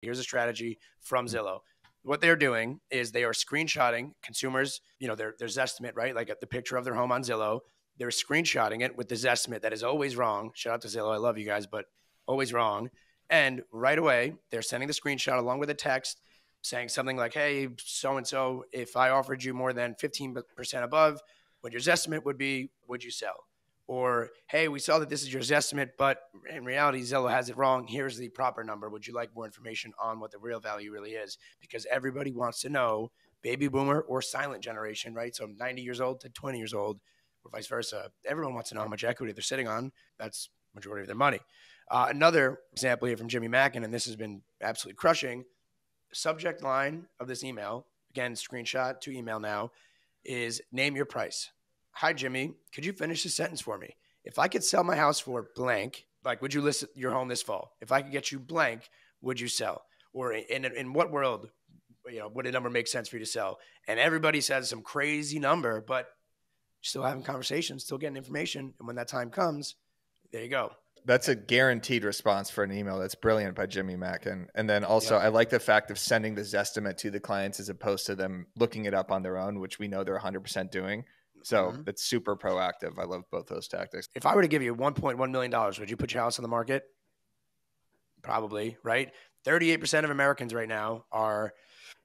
here's a strategy from hmm. Zillow. What they're doing is they are screenshotting consumers, you know, their their Zestimate, right? Like uh, the picture of their home on Zillow. They're screenshotting it with the Zestimate that is always wrong. Shout out to Zillow. I love you guys, but always wrong. And right away, they're sending the screenshot along with a text saying something like, hey, so and so, if I offered you more than 15% above what your estimate would be, would you sell? Or, hey, we saw that this is your estimate, but in reality, Zillow has it wrong. Here's the proper number. Would you like more information on what the real value really is? Because everybody wants to know baby boomer or silent generation, right? So 90 years old to 20 years old, or vice versa. Everyone wants to know how much equity they're sitting on. That's majority of their money. Uh, another example here from Jimmy Mackin, and this has been absolutely crushing subject line of this email, again, screenshot to email now, is name your price. Hi, Jimmy. Could you finish the sentence for me? If I could sell my house for blank, like, would you list your home this fall? If I could get you blank, would you sell? Or in, in what world, you know, would a number make sense for you to sell? And everybody says some crazy number, but still having conversations, still getting information. And when that time comes, there you go. That's a guaranteed response for an email. That's brilliant by Jimmy Mack. And and then also, I like the fact of sending this estimate to the clients as opposed to them looking it up on their own, which we know they're 100% doing. So mm-hmm. it's super proactive. I love both those tactics. If I were to give you $1.1 million, would you put your house on the market? Probably, right? 38% of Americans right now are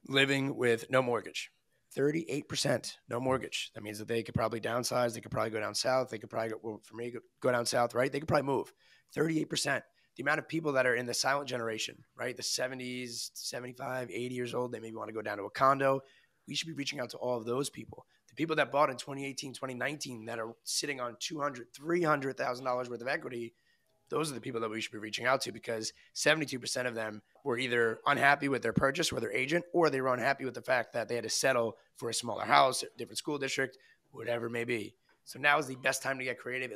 living with no mortgage. 38%, no mortgage. That means that they could probably downsize. They could probably go down south. They could probably, go, well, for me, go down south, right? They could probably move. 38%. The amount of people that are in the silent generation, right? The 70s, 75, 80 years old, they maybe want to go down to a condo. We should be reaching out to all of those people. People that bought in 2018, 2019 that are sitting on $200,000, $300,000 worth of equity – those are the people that we should be reaching out to because 72% of them were either unhappy with their purchase or their agent, or they were unhappy with the fact that they had to settle for a smaller house, a different school district, whatever it may be. So now is the best time to get creative and